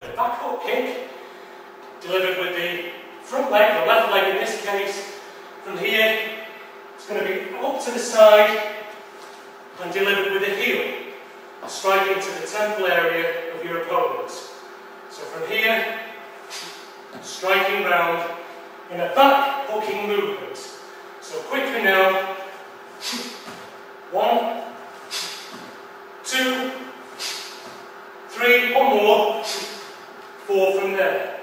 Back backheel kick, delivered with the front leg, the left leg in this case, from here, it's going to be up to the side and delivered with the heel, striking to the temple area of your opponent. So from here, striking round in a back hooking movement. So quickly now, one, two, three, one more. Four from there.